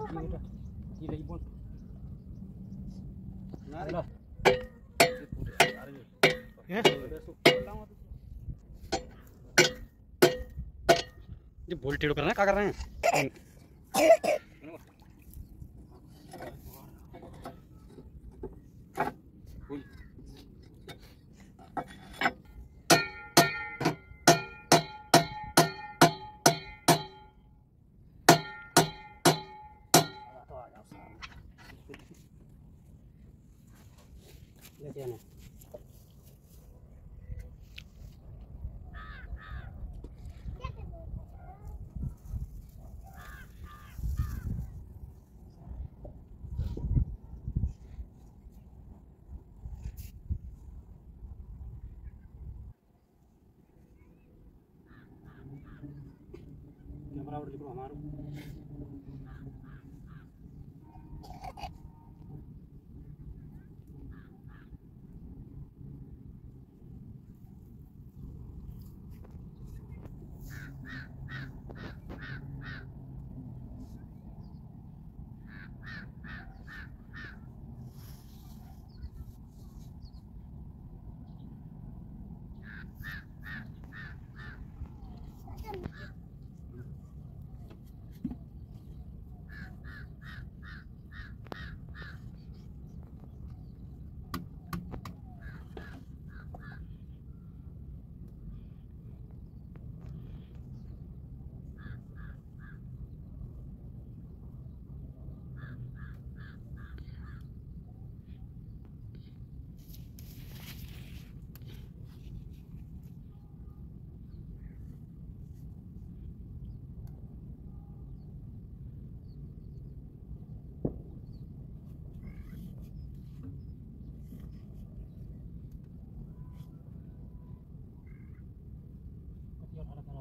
ये बोल टेढ़ो करना क्या कर रहे हैं Lihat ya nih. Nomor awal di bawah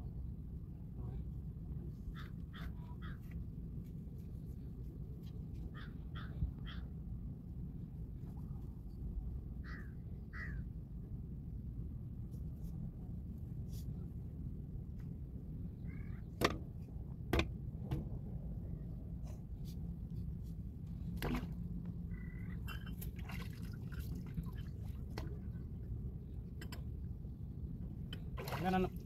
luôn No, no, no.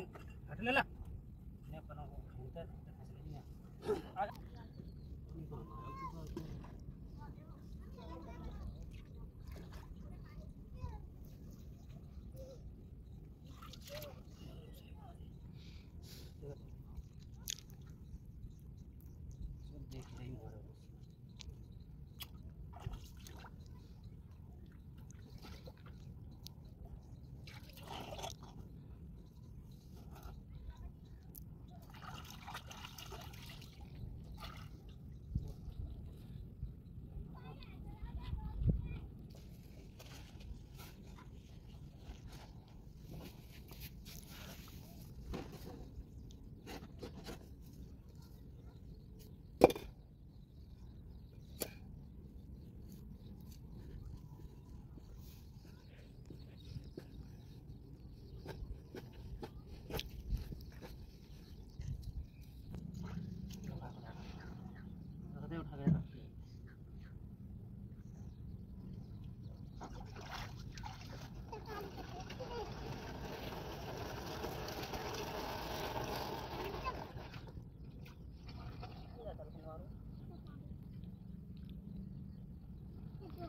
हट ले ला 了。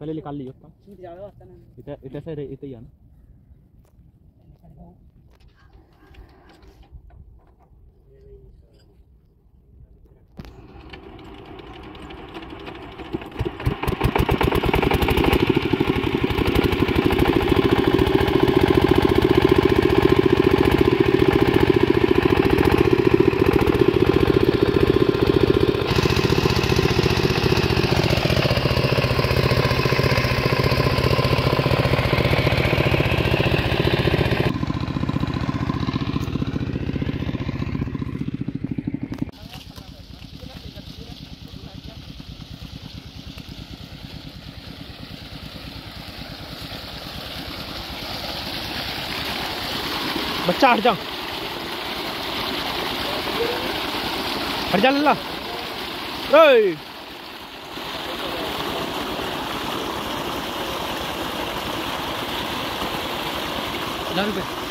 पहले निकाल लियो इतना इतना से इतना ही है ना बच्चा हट जा हट जा लल्ला ओए लाल पे